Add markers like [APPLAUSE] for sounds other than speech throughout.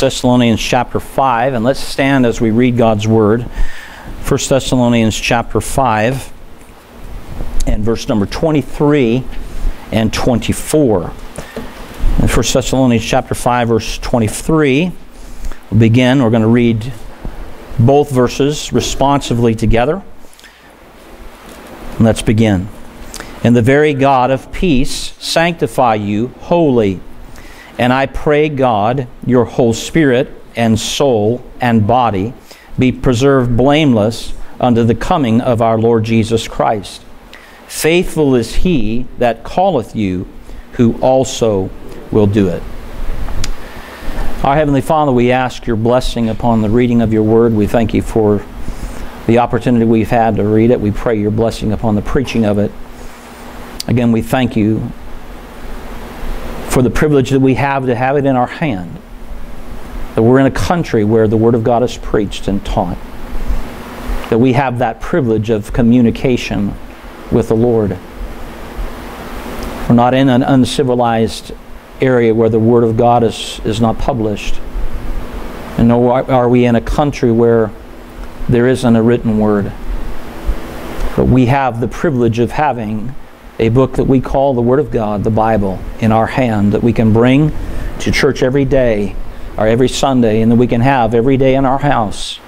Thessalonians chapter 5, and let's stand as we read God's word. 1 Thessalonians chapter 5 and verse number 23 and 24. In 1 Thessalonians chapter 5 verse 23, we'll begin. We're going to read both verses responsively together. Let's begin. And the very God of peace sanctify you wholly. And I pray, God, your whole spirit and soul and body be preserved blameless unto the coming of our Lord Jesus Christ. Faithful is he that calleth you, who also will do it. Our Heavenly Father, we ask your blessing upon the reading of your word. We thank you for the opportunity we've had to read it. We pray your blessing upon the preaching of it. Again, we thank you for the privilege that we have to have it in our hand. That we're in a country where the Word of God is preached and taught. That we have that privilege of communication with the Lord. We're not in an uncivilized area where the Word of God is, is not published. And nor are we in a country where there isn't a written Word. But we have the privilege of having a book that we call the Word of God, the Bible, in our hand that we can bring to church every day or every Sunday and that we can have every day in our house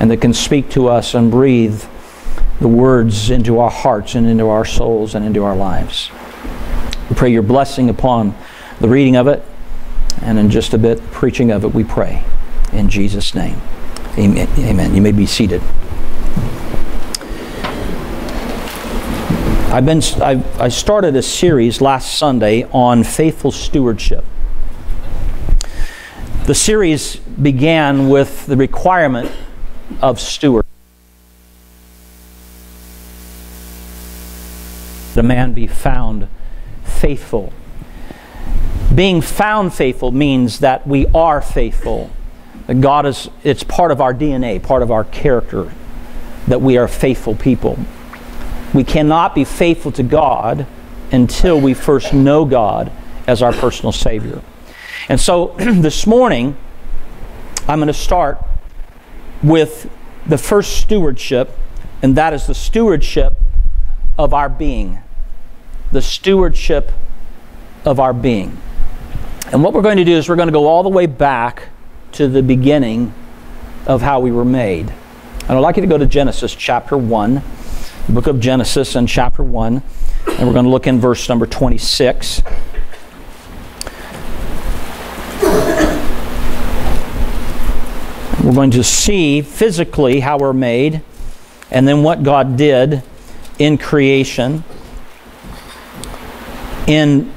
and that can speak to us and breathe the words into our hearts and into our souls and into our lives. We pray your blessing upon the reading of it and in just a bit preaching of it we pray. In Jesus' name. Amen. Amen. You may be seated. I've been, I, I started a series last Sunday on faithful stewardship. The series began with the requirement of steward. The man be found faithful. Being found faithful means that we are faithful. That God is, it's part of our DNA, part of our character, that we are faithful people. We cannot be faithful to God until we first know God as our personal Savior. And so [CLEARS THROAT] this morning, I'm going to start with the first stewardship, and that is the stewardship of our being. The stewardship of our being. And what we're going to do is we're going to go all the way back to the beginning of how we were made. And I'd like you to go to Genesis chapter 1 the book of Genesis and chapter 1, and we're going to look in verse number 26. We're going to see physically how we're made and then what God did in creation, in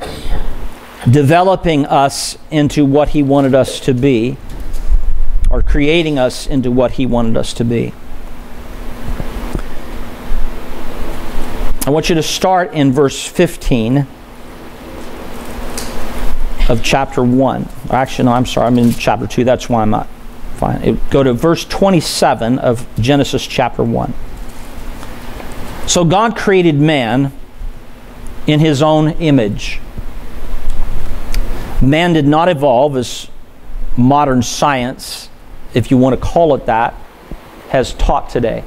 developing us into what He wanted us to be, or creating us into what He wanted us to be. I want you to start in verse 15 of chapter 1. Actually, no, I'm sorry, I'm in chapter 2. That's why I'm not fine. It, go to verse 27 of Genesis chapter 1. So God created man in his own image. Man did not evolve as modern science, if you want to call it that, has taught today.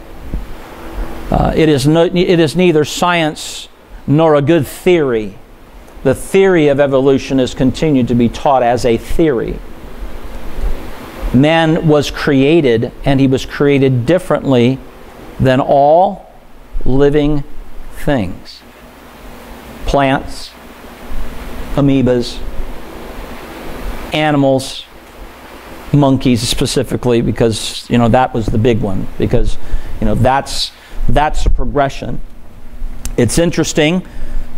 Uh, it, is no, it is neither science nor a good theory. The theory of evolution has continued to be taught as a theory. Man was created, and he was created differently than all living things plants, amoebas, animals, monkeys specifically, because you know that was the big one, because you know that's that's a progression. It's interesting,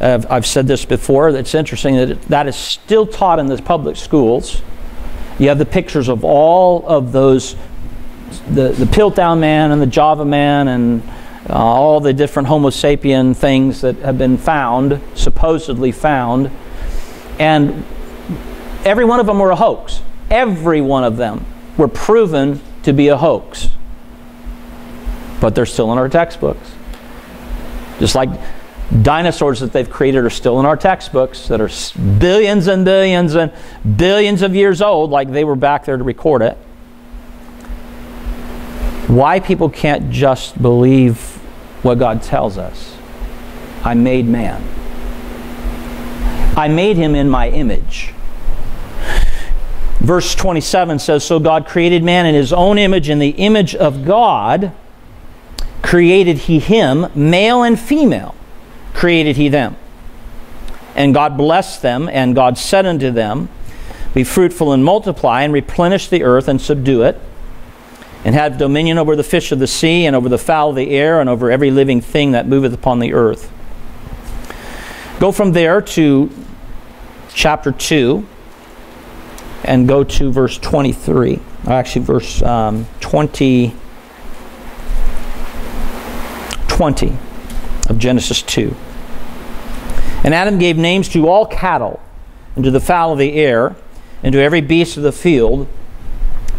uh, I've said this before, it's interesting that it, that is still taught in the public schools. You have the pictures of all of those, the, the Piltdown man and the Java man and uh, all the different Homo sapien things that have been found, supposedly found. And every one of them were a hoax. Every one of them were proven to be a hoax but they're still in our textbooks. Just like Dinosaurs that they've created are still in our textbooks that are billions and billions and billions of years old, like they were back there to record it. Why people can't just believe what God tells us. I made man. I made him in my image. Verse 27 says So God created man in his own image, in the image of God created he him, male and female created he them. And God blessed them, and God said unto them, Be fruitful and multiply, and replenish the earth and subdue it, and have dominion over the fish of the sea, and over the fowl of the air, and over every living thing that moveth upon the earth. Go from there to chapter 2 and go to verse 23. Actually, verse um, 20, 20 of Genesis 2. And Adam gave names to all cattle, and to the fowl of the air, and to every beast of the field.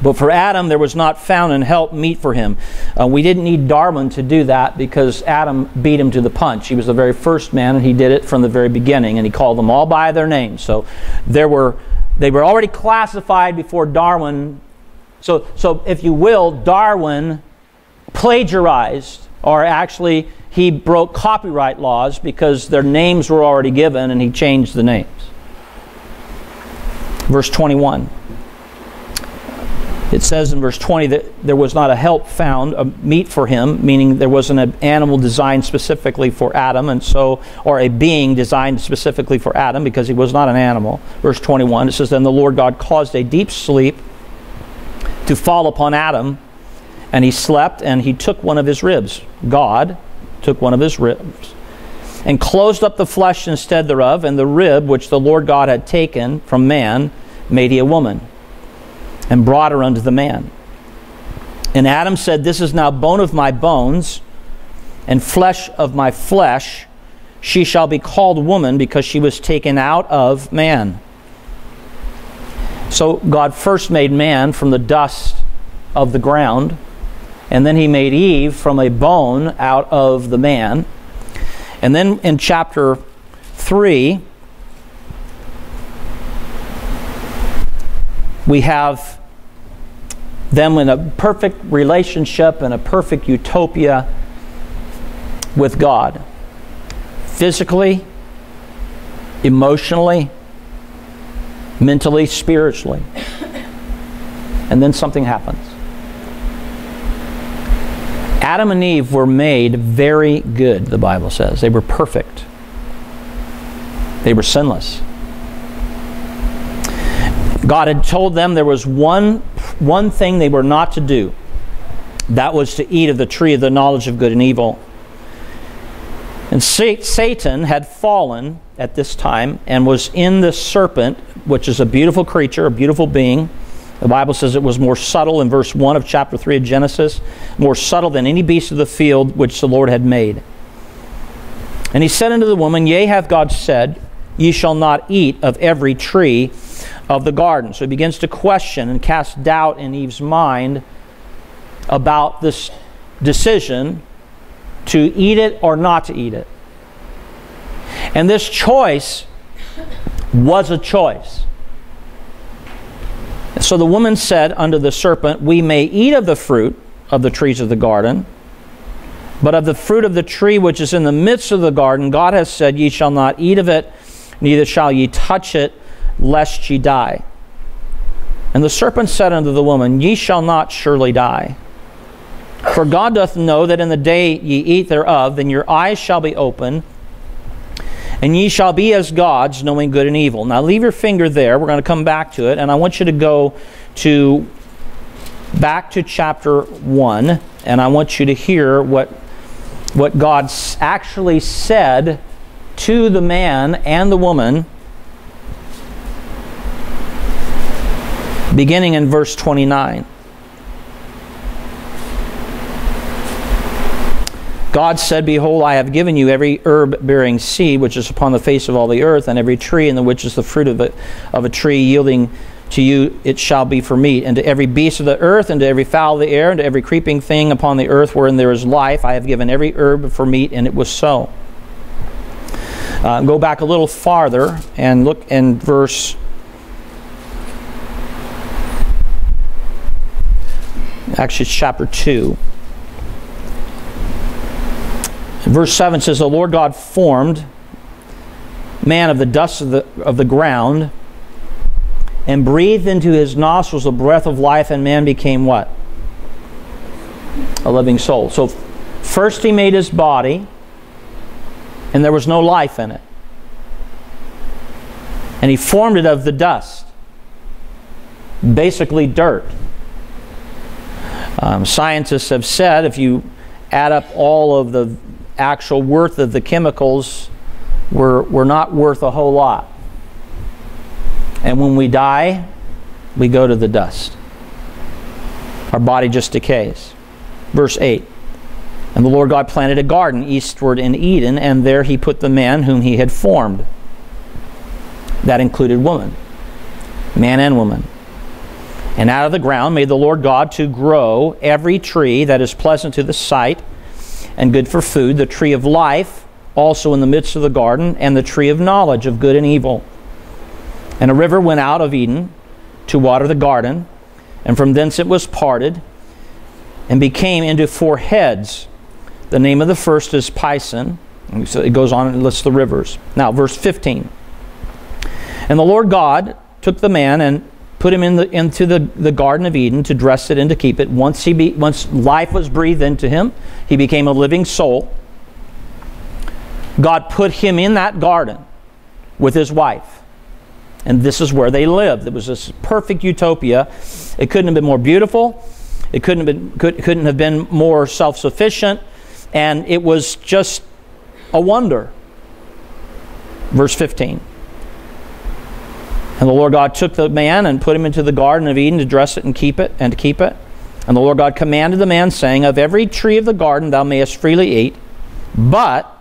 But for Adam, there was not found an help meet for him. Uh, we didn't need Darwin to do that because Adam beat him to the punch. He was the very first man, and he did it from the very beginning, and he called them all by their names. So there were, they were already classified before Darwin. So, so if you will, Darwin plagiarized, or actually he broke copyright laws because their names were already given and he changed the names. Verse 21. It says in verse 20 that there was not a help found, a meet for him, meaning there wasn't an animal designed specifically for Adam, and so, or a being designed specifically for Adam because he was not an animal. Verse 21, it says, Then the Lord God caused a deep sleep to fall upon Adam, and he slept, and he took one of his ribs. God took one of his ribs, and closed up the flesh instead thereof, and the rib which the Lord God had taken from man made he a woman, and brought her unto the man. And Adam said, This is now bone of my bones, and flesh of my flesh. She shall be called woman because she was taken out of man. So God first made man from the dust of the ground and then he made Eve from a bone out of the man. And then in chapter 3, we have them in a perfect relationship and a perfect utopia with God. Physically, emotionally, mentally, spiritually. And then something happens. Adam and Eve were made very good, the Bible says. They were perfect, they were sinless. God had told them there was one, one thing they were not to do. That was to eat of the tree of the knowledge of good and evil. And Satan had fallen at this time and was in the serpent, which is a beautiful creature, a beautiful being the Bible says it was more subtle in verse 1 of chapter 3 of Genesis, more subtle than any beast of the field which the Lord had made. And he said unto the woman, Yea, hath God said, Ye shall not eat of every tree of the garden. So he begins to question and cast doubt in Eve's mind about this decision to eat it or not to eat it. And this choice was a choice. So the woman said unto the serpent, We may eat of the fruit of the trees of the garden, but of the fruit of the tree which is in the midst of the garden, God has said, Ye shall not eat of it, neither shall ye touch it, lest ye die. And the serpent said unto the woman, Ye shall not surely die. For God doth know that in the day ye eat thereof, then your eyes shall be open and ye shall be as gods, knowing good and evil. Now leave your finger there. We're going to come back to it. And I want you to go to back to chapter 1. And I want you to hear what, what God actually said to the man and the woman, beginning in verse 29. God said, Behold, I have given you every herb bearing seed which is upon the face of all the earth, and every tree in the which is the fruit of a, of a tree yielding to you it shall be for meat. And to every beast of the earth, and to every fowl of the air, and to every creeping thing upon the earth wherein there is life, I have given every herb for meat, and it was so. Uh, go back a little farther and look in verse. Actually, chapter 2. Verse 7 says, The Lord God formed man of the dust of the, of the ground and breathed into his nostrils the breath of life, and man became what? A living soul. So, first he made his body, and there was no life in it. And he formed it of the dust, basically dirt. Um, scientists have said if you add up all of the actual worth of the chemicals, we're, we're not worth a whole lot. And when we die, we go to the dust. Our body just decays. Verse 8 And the Lord God planted a garden eastward in Eden, and there he put the man whom he had formed. That included woman, man and woman. And out of the ground made the Lord God to grow every tree that is pleasant to the sight and good for food, the tree of life also in the midst of the garden, and the tree of knowledge of good and evil. And a river went out of Eden to water the garden, and from thence it was parted and became into four heads. The name of the first is Pison. So it goes on and lists the rivers. Now, verse 15. And the Lord God took the man and put him in the, into the, the Garden of Eden to dress it and to keep it. Once, he be, once life was breathed into him, he became a living soul. God put him in that garden with his wife. And this is where they lived. It was this perfect utopia. It couldn't have been more beautiful. It couldn't have been, could, couldn't have been more self sufficient. And it was just a wonder. Verse 15. And the Lord God took the man and put him into the Garden of Eden to dress it and keep it, and to keep it. And the Lord God commanded the man, saying, Of every tree of the garden thou mayest freely eat, but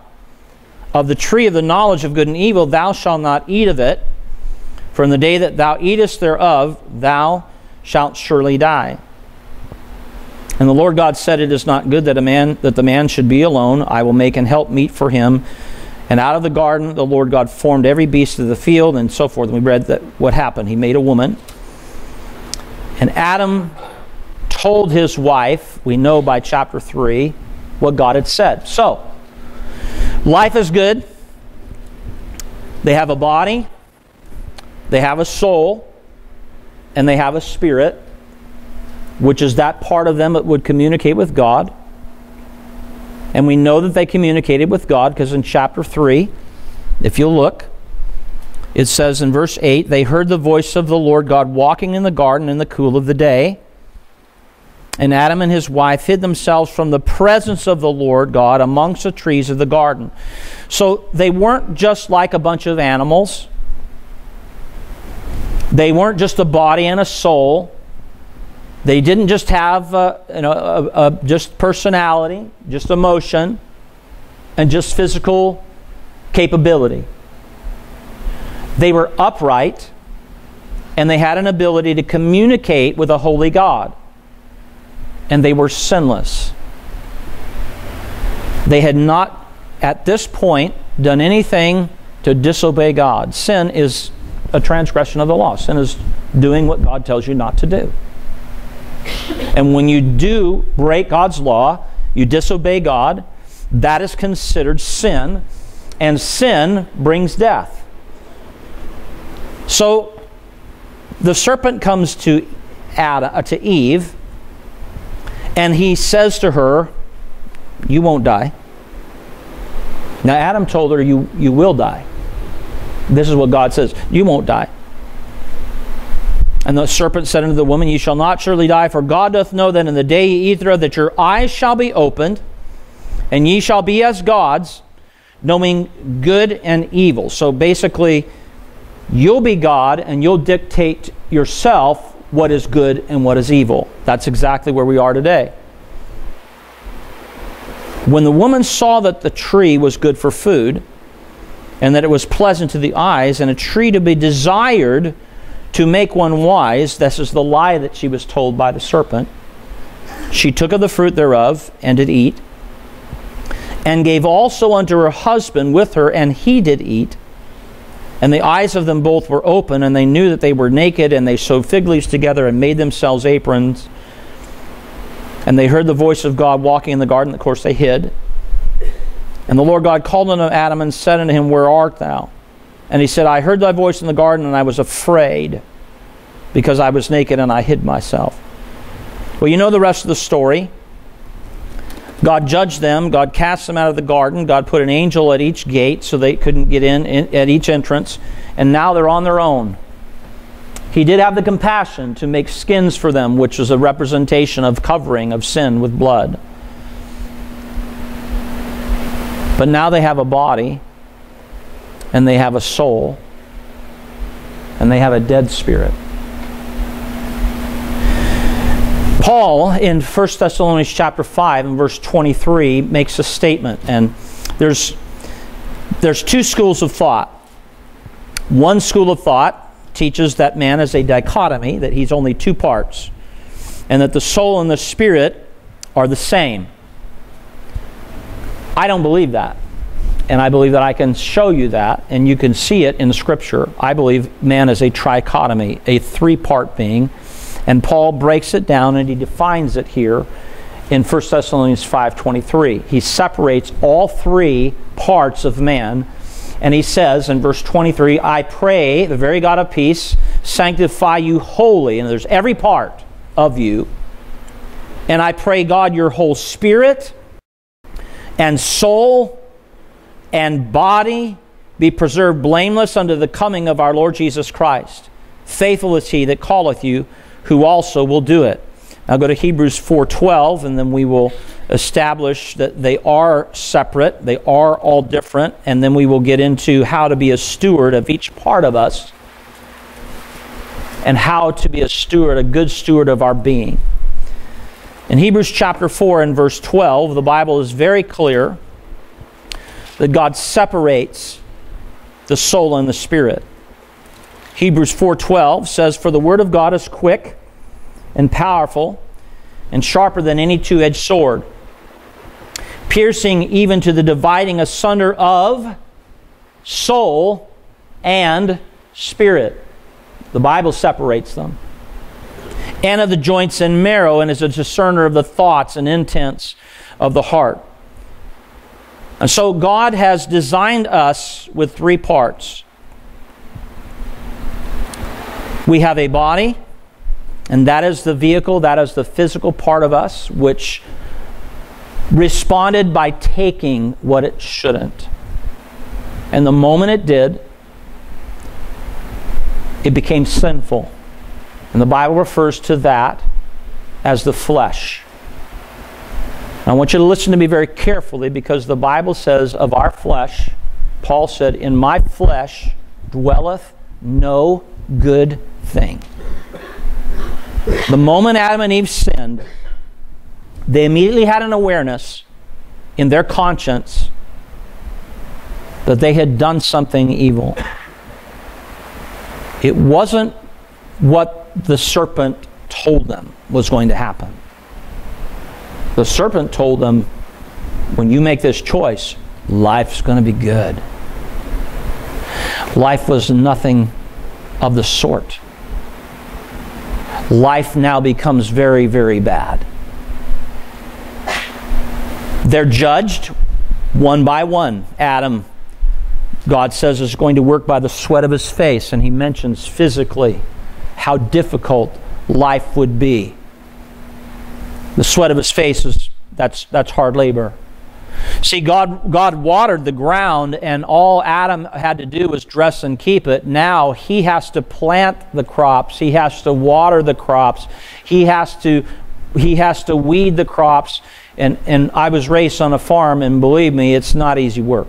of the tree of the knowledge of good and evil thou shalt not eat of it. For in the day that thou eatest thereof, thou shalt surely die. And the Lord God said, It is not good that a man that the man should be alone. I will make an help meet for him. And out of the garden the Lord God formed every beast of the field and so forth. And we read that what happened. He made a woman. And Adam told his wife, we know by chapter 3, what God had said. So, life is good. They have a body, they have a soul, and they have a spirit, which is that part of them that would communicate with God. And we know that they communicated with God because in chapter 3, if you'll look, it says in verse 8, they heard the voice of the Lord God walking in the garden in the cool of the day. And Adam and his wife hid themselves from the presence of the Lord God amongst the trees of the garden. So they weren't just like a bunch of animals. They weren't just a body and a soul. They didn't just have uh, you know, just personality, just emotion, and just physical capability. They were upright and they had an ability to communicate with a holy God. And they were sinless. They had not, at this point, done anything to disobey God. Sin is a transgression of the law. Sin is doing what God tells you not to do. And when you do break God's law, you disobey God, that is considered sin, and sin brings death. So the serpent comes to Adam, uh, to Eve, and he says to her, "You won't die." Now Adam told her, "You you will die." This is what God says: "You won't die." And the serpent said unto the woman, Ye shall not surely die, for God doth know that in the day ye eat thereof, that your eyes shall be opened, and ye shall be as gods, knowing good and evil. So basically, you'll be God, and you'll dictate yourself what is good and what is evil. That's exactly where we are today. When the woman saw that the tree was good for food, and that it was pleasant to the eyes, and a tree to be desired to make one wise, this is the lie that she was told by the serpent. She took of the fruit thereof and did eat, and gave also unto her husband with her, and he did eat. And the eyes of them both were open, and they knew that they were naked, and they sewed fig leaves together and made themselves aprons. And they heard the voice of God walking in the garden. Of course, they hid. And the Lord God called unto Adam and said unto him, Where art thou? And he said, I heard thy voice in the garden, and I was afraid, because I was naked and I hid myself. Well, you know the rest of the story. God judged them. God cast them out of the garden. God put an angel at each gate so they couldn't get in, in, at each entrance. And now they're on their own. He did have the compassion to make skins for them, which was a representation of covering of sin with blood. But now they have a body, and they have a soul, and they have a dead spirit. Paul in 1 Thessalonians chapter 5 and verse 23 makes a statement and there's there's two schools of thought. One school of thought teaches that man is a dichotomy, that he's only two parts, and that the soul and the spirit are the same. I don't believe that. And I believe that I can show you that, and you can see it in Scripture. I believe man is a trichotomy, a three part being and Paul breaks it down and he defines it here in 1 Thessalonians 5:23. He separates all three parts of man and he says in verse 23, I pray, the very God of peace, sanctify you wholly. And there's every part of you. And I pray, God, your whole spirit and soul and body be preserved blameless unto the coming of our Lord Jesus Christ. Faithful is he that calleth you, who also will do it. Now go to Hebrews 4:12 and then we will establish that they are separate, they are all different, and then we will get into how to be a steward of each part of us and how to be a steward, a good steward of our being. In Hebrews chapter 4 and verse 12, the Bible is very clear that God separates the soul and the spirit. Hebrews 4:12 says for the word of God is quick and powerful and sharper than any two-edged sword piercing even to the dividing asunder of soul and spirit. The Bible separates them. And of the joints and marrow, and is a discerner of the thoughts and intents of the heart. And so God has designed us with three parts we have a body, and that is the vehicle, that is the physical part of us, which responded by taking what it shouldn't. And the moment it did, it became sinful. And the Bible refers to that as the flesh. I want you to listen to me very carefully because the Bible says of our flesh, Paul said, In my flesh dwelleth no good thing. The moment Adam and Eve sinned, they immediately had an awareness in their conscience that they had done something evil. It wasn't what the serpent told them was going to happen. The serpent told them, when you make this choice, life's going to be good. Life was nothing of the sort life now becomes very, very bad. They're judged one by one. Adam, God says, is going to work by the sweat of his face, and he mentions physically how difficult life would be. The sweat of his face is that's that's hard labor. See, God, God watered the ground, and all Adam had to do was dress and keep it. Now he has to plant the crops, he has to water the crops, he has to, he has to weed the crops. And, and I was raised on a farm, and believe me, it's not easy work.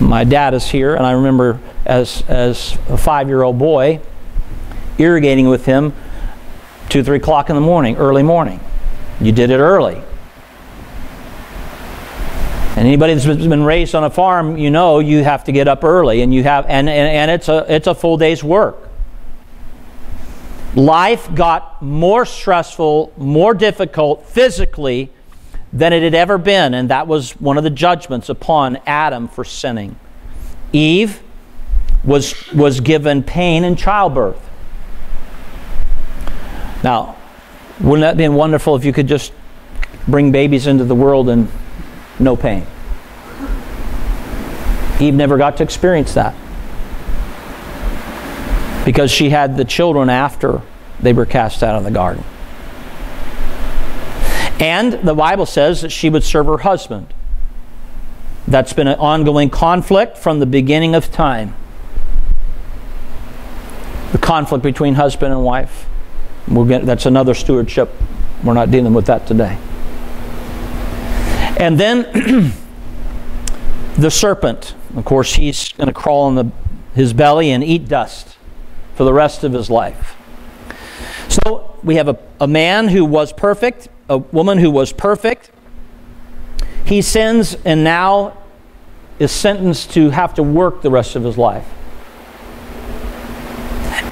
My dad is here, and I remember as, as a five year old boy irrigating with him two, three o'clock in the morning, early morning. You did it early. And anybody that's been raised on a farm, you know you have to get up early and you have and, and, and it's a it's a full day's work. life got more stressful, more difficult physically than it had ever been, and that was one of the judgments upon Adam for sinning. Eve was, was given pain in childbirth. Now, wouldn't that be wonderful if you could just bring babies into the world and no pain? Eve never got to experience that because she had the children after they were cast out of the garden. And the Bible says that she would serve her husband. That's been an ongoing conflict from the beginning of time. The conflict between husband and wife. We'll get, that's another stewardship. We're not dealing with that today. And then [CLEARS THROAT] the serpent. Of course, he's going to crawl in the, his belly and eat dust for the rest of his life. So we have a, a man who was perfect, a woman who was perfect. He sins and now is sentenced to have to work the rest of his life.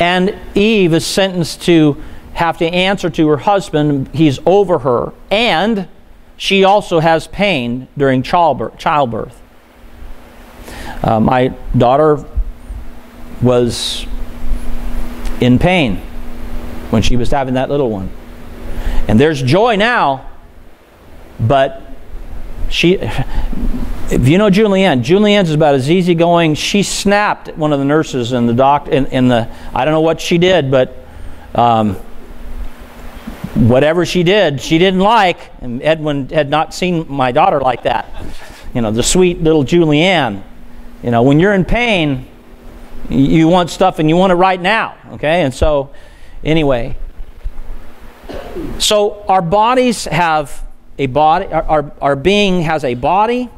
And Eve is sentenced to have to answer to her husband. He's over her. And she also has pain during childbirth. Uh, my daughter was in pain when she was having that little one. And there's joy now, but she, if you know Julianne, Julianne's about as easygoing. She snapped at one of the nurses and the doctor, in, in the, I don't know what she did, but um, whatever she did, she didn't like. And Edwin had not seen my daughter like that. You know, the sweet little Julianne. You know, when you're in pain, you want stuff and you want it right now. Okay? And so, anyway. So, our bodies have a body, our, our, our being has a body.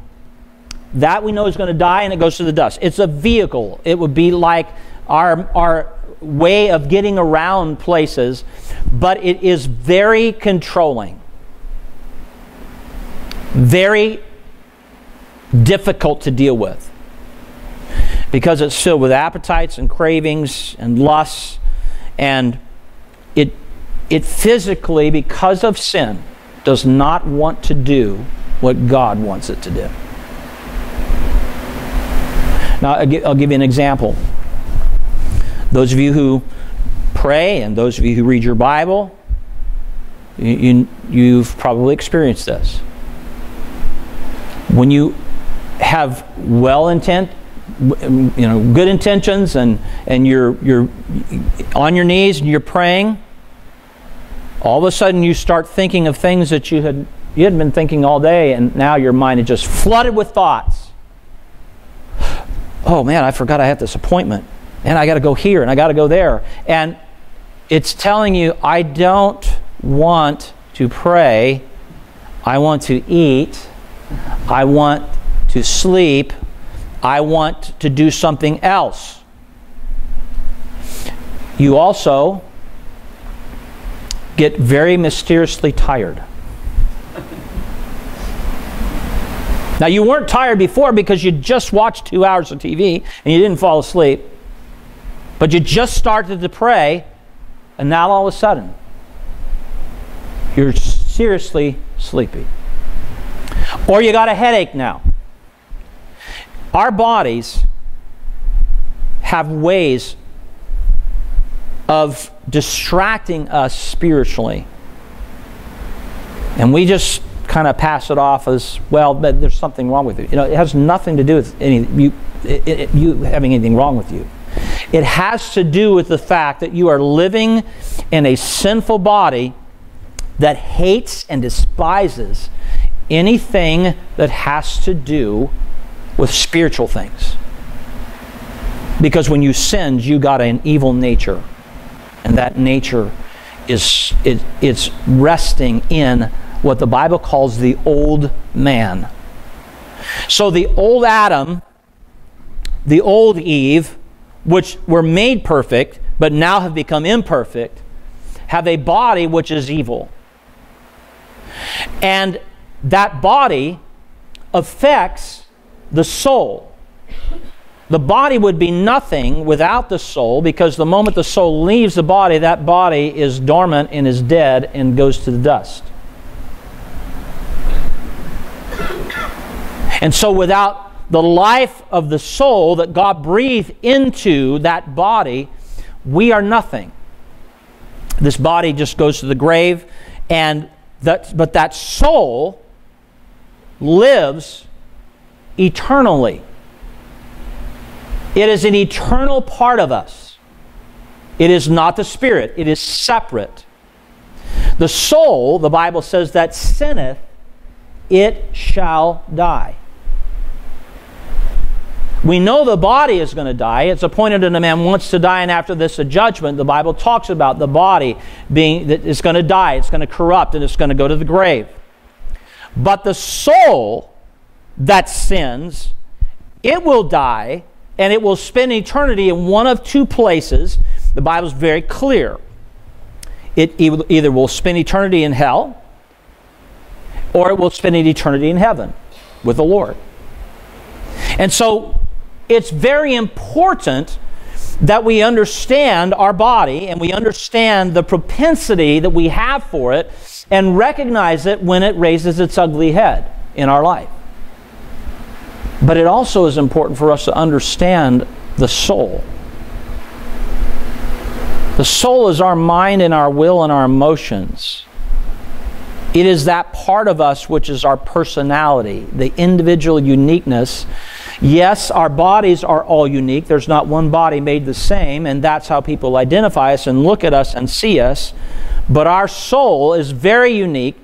That we know is going to die and it goes to the dust. It's a vehicle. It would be like our, our way of getting around places, but it is very controlling. Very difficult to deal with because it's filled with appetites and cravings and lusts and it it physically because of sin does not want to do what God wants it to do. Now I'll give you an example. Those of you who pray and those of you who read your Bible, you, you, have probably experienced this. When you have well intent you know, good intentions and, and you're, you're on your knees and you're praying, all of a sudden you start thinking of things that you had, you had been thinking all day and now your mind is just flooded with thoughts. Oh man, I forgot I have this appointment. And I got to go here and I got to go there. And it's telling you, I don't want to pray. I want to eat. I want to sleep. I want to do something else. You also get very mysteriously tired. Now, you weren't tired before because you just watched two hours of TV and you didn't fall asleep, but you just started to pray, and now all of a sudden, you're seriously sleepy. Or you got a headache now. Our bodies have ways of distracting us spiritually. And we just kind of pass it off as, well, but there's something wrong with you. You know, it has nothing to do with any, you, it, it, you having anything wrong with you. It has to do with the fact that you are living in a sinful body that hates and despises anything that has to do with spiritual things. Because when you sinned, you got an evil nature. And that nature is it, it's resting in what the Bible calls the old man. So the old Adam, the old Eve, which were made perfect, but now have become imperfect, have a body which is evil. And that body affects the soul. the body would be nothing without the soul because the moment the soul leaves the body, that body is dormant and is dead and goes to the dust. And so, without the life of the soul that God breathed into that body, we are nothing. This body just goes to the grave, and that, but that soul lives eternally. It is an eternal part of us. It is not the spirit, it is separate. The soul, the Bible says, that sinneth, it shall die. We know the body is going to die. It's appointed that a man wants to die, and after this, a judgment. The Bible talks about the body being that it's going to die, it's going to corrupt, and it's going to go to the grave. But the soul that sins, it will die, and it will spend eternity in one of two places. The Bible is very clear. It either will spend eternity in hell, or it will spend eternity in heaven with the Lord. And so it's very important that we understand our body and we understand the propensity that we have for it and recognize it when it raises its ugly head in our life. But it also is important for us to understand the soul. The soul is our mind and our will and our emotions. It is that part of us which is our personality, the individual uniqueness Yes, our bodies are all unique. There's not one body made the same, and that's how people identify us and look at us and see us. But our soul is very unique,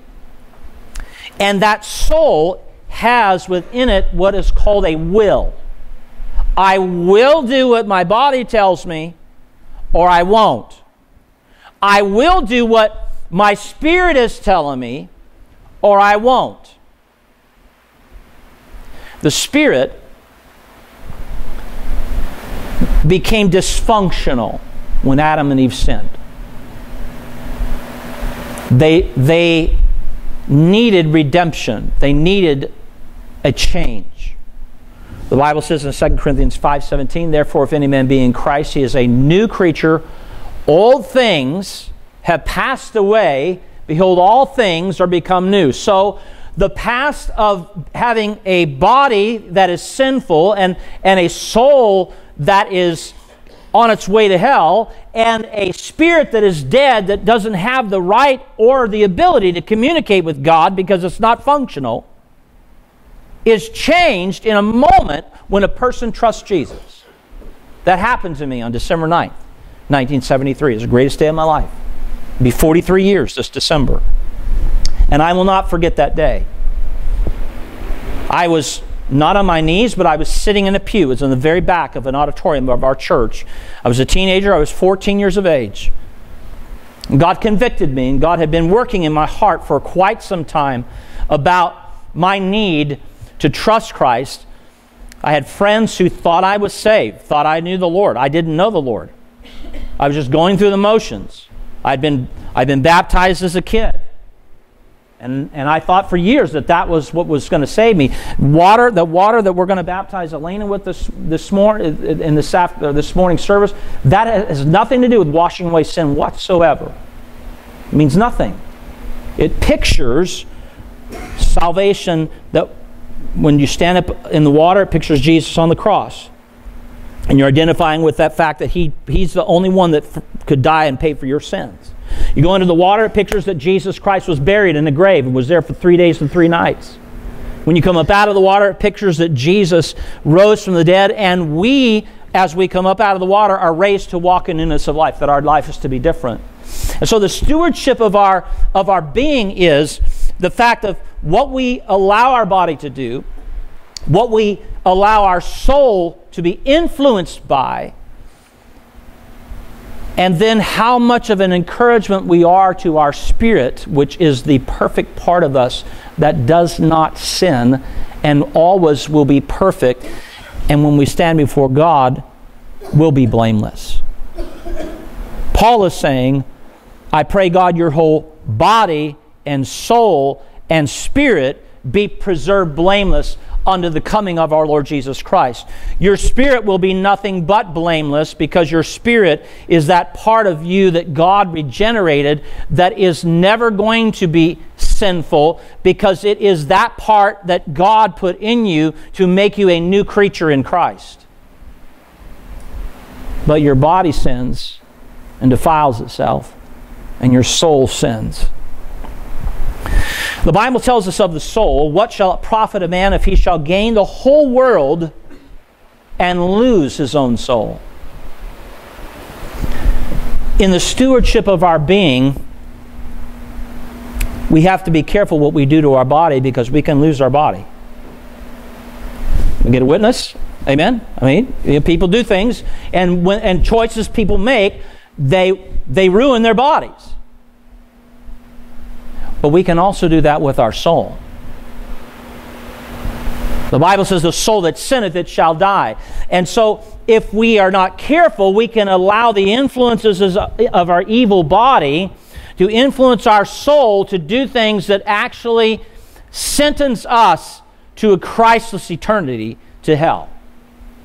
and that soul has within it what is called a will. I will do what my body tells me, or I won't. I will do what my spirit is telling me, or I won't. The spirit became dysfunctional when Adam and Eve sinned. They, they needed redemption. They needed a change. The Bible says in 2 Corinthians 5:17, therefore if any man be in Christ, he is a new creature. Old things have passed away, behold all things are become new. So the past of having a body that is sinful and, and a soul that is on its way to hell and a spirit that is dead that doesn't have the right or the ability to communicate with God because it's not functional is changed in a moment when a person trusts Jesus. That happened to me on December 9th, 1973. It was the greatest day of my life. It'll be 43 years this December. And I will not forget that day. I was not on my knees, but I was sitting in a pew. It was in the very back of an auditorium of our church. I was a teenager, I was 14 years of age. God convicted me, and God had been working in my heart for quite some time about my need to trust Christ. I had friends who thought I was saved, thought I knew the Lord. I didn't know the Lord. I was just going through the motions. I'd been, I'd been baptized as a kid. And, and I thought for years that that was what was going to save me. Water, the water that we're going to baptize Elena with this, this, morning, in this, after, uh, this morning service, that has nothing to do with washing away sin whatsoever. It means nothing. It pictures salvation that when you stand up in the water, it pictures Jesus on the cross. And you're identifying with that fact that he, He's the only one that could die and pay for your sins. You go into the water, it pictures that Jesus Christ was buried in the grave and was there for three days and three nights. When you come up out of the water, it pictures that Jesus rose from the dead, and we, as we come up out of the water, are raised to walk in newness of life, that our life is to be different. And so the stewardship of our, of our being is the fact of what we allow our body to do, what we allow our soul to be influenced by, and then how much of an encouragement we are to our spirit, which is the perfect part of us that does not sin and always will be perfect. And when we stand before God, will be blameless. Paul is saying, I pray God your whole body and soul and spirit be preserved blameless unto the coming of our Lord Jesus Christ. Your spirit will be nothing but blameless because your spirit is that part of you that God regenerated that is never going to be sinful because it is that part that God put in you to make you a new creature in Christ. But your body sins and defiles itself, and your soul sins. The Bible tells us of the soul, what shall it profit a man if he shall gain the whole world and lose his own soul? In the stewardship of our being, we have to be careful what we do to our body because we can lose our body. We get a witness? Amen? I mean, people do things, and, when, and choices people make, they, they ruin their bodies. But we can also do that with our soul. The Bible says, The soul that sinneth, it shall die. And so, if we are not careful, we can allow the influences uh, of our evil body to influence our soul to do things that actually sentence us to a Christless eternity to hell.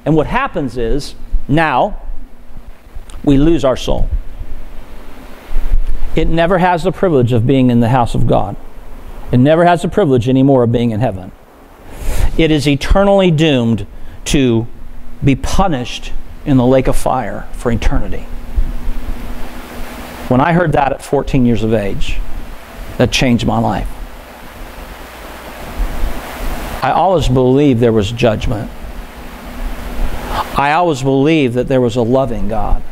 And what happens is, now, we lose our soul it never has the privilege of being in the house of God. It never has the privilege anymore of being in heaven. It is eternally doomed to be punished in the lake of fire for eternity. When I heard that at 14 years of age, that changed my life. I always believed there was judgment. I always believed that there was a loving God.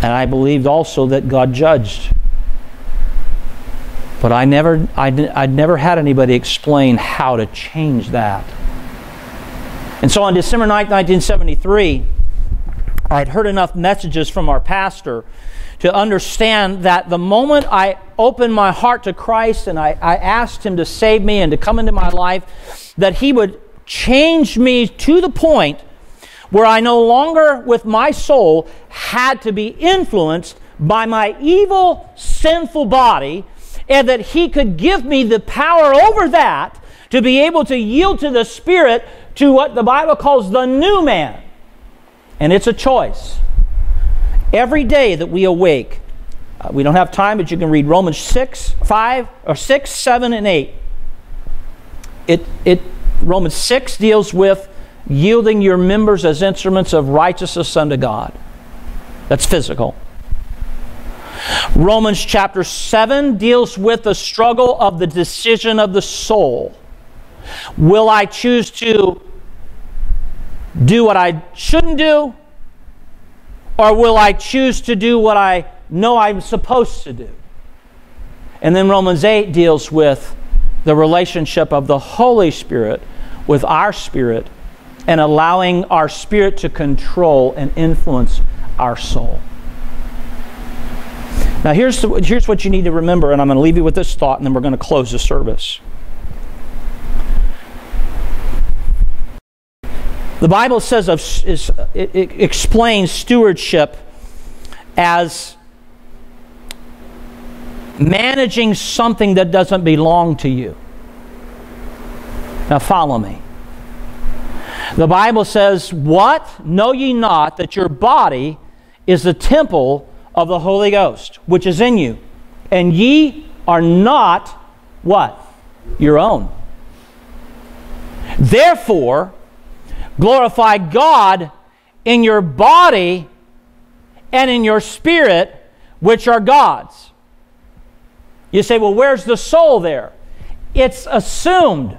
And I believed also that God judged. But I never, I'd, I'd never had anybody explain how to change that. And so on December 9, 1973, I'd heard enough messages from our pastor to understand that the moment I opened my heart to Christ and I, I, asked Him to save me and to come into my life, that He would change me to the point where I no longer, with my soul, had to be influenced by my evil, sinful body, and that He could give me the power over that to be able to yield to the Spirit to what the Bible calls the new man. And it's a choice. Every day that we awake, uh, we don't have time, but you can read Romans 6, 5, or 6, 7, and 8. It, it, Romans 6 deals with yielding your members as instruments of righteousness unto God. That's physical. Romans chapter 7 deals with the struggle of the decision of the soul. Will I choose to do what I shouldn't do? Or will I choose to do what I know I'm supposed to do? And then Romans 8 deals with the relationship of the Holy Spirit with our spirit and allowing our spirit to control and influence our soul. Now, here's, the, here's what you need to remember, and I'm going to leave you with this thought, and then we're going to close the service. The Bible says of, is, it, it explains stewardship as managing something that doesn't belong to you. Now, follow me. The Bible says, What? Know ye not that your body is the temple of the Holy Ghost, which is in you, and ye are not what? Your own. Therefore, glorify God in your body and in your spirit, which are God's. You say, well, where's the soul there? It's assumed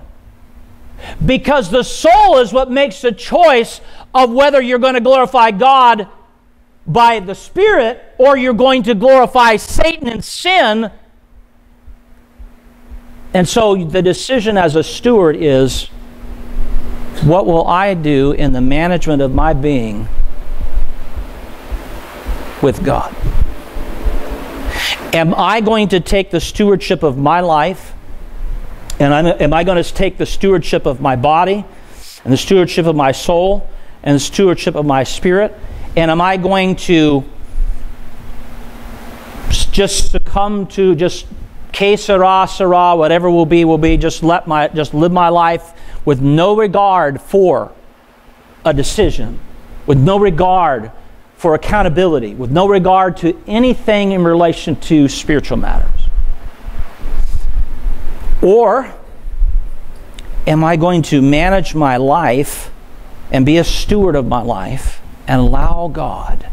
because the soul is what makes the choice of whether you're going to glorify God by the Spirit or you're going to glorify Satan and sin. And so the decision as a steward is what will I do in the management of my being with God? Am I going to take the stewardship of my life and I'm, am I going to take the stewardship of my body and the stewardship of my soul and the stewardship of my spirit? And am I going to just succumb to just que sera, sera, whatever will be, will be. Just let my, just live my life with no regard for a decision, with no regard for accountability, with no regard to anything in relation to spiritual matters. Or am I going to manage my life and be a steward of my life and allow God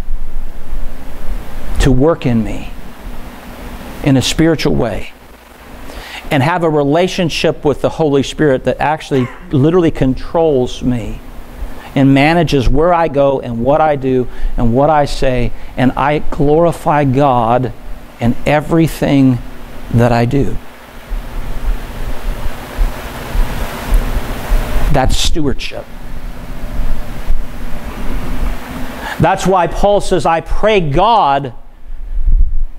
to work in me in a spiritual way and have a relationship with the Holy Spirit that actually literally controls me and manages where I go and what I do and what I say, and I glorify God in everything that I do. That's stewardship. That's why Paul says, I pray God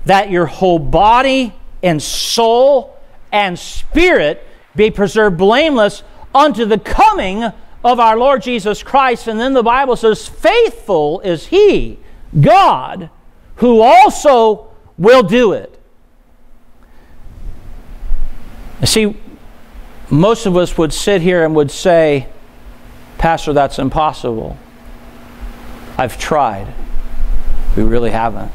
that your whole body and soul and spirit be preserved blameless unto the coming of our Lord Jesus Christ. And then the Bible says, Faithful is He, God, who also will do it. You see, most of us would sit here and would say, Pastor, that's impossible. I've tried. We really haven't.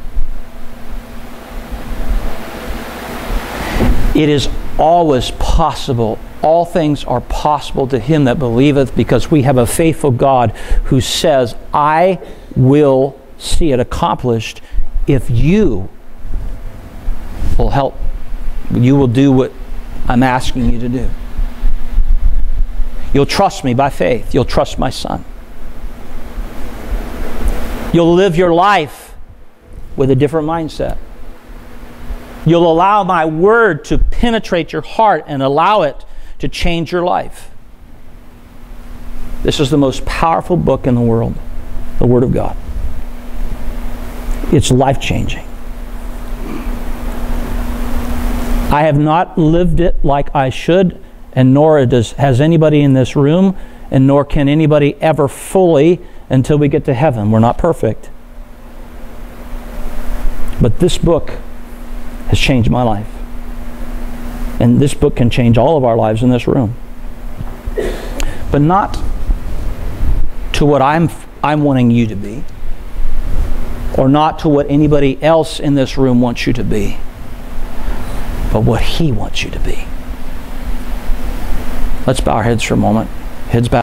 It is always possible. All things are possible to him that believeth because we have a faithful God who says, I will see it accomplished if you will help. You will do what I'm asking you to do. You'll trust me by faith. You'll trust my son. You'll live your life with a different mindset. You'll allow my word to penetrate your heart and allow it to change your life. This is the most powerful book in the world, the Word of God. It's life changing. I have not lived it like I should, and nor does, has anybody in this room, and nor can anybody ever fully until we get to heaven. We're not perfect. But this book has changed my life. And this book can change all of our lives in this room. But not to what I'm, I'm wanting you to be, or not to what anybody else in this room wants you to be, but what He wants you to be. Let's bow our heads for a moment. Heads bowed.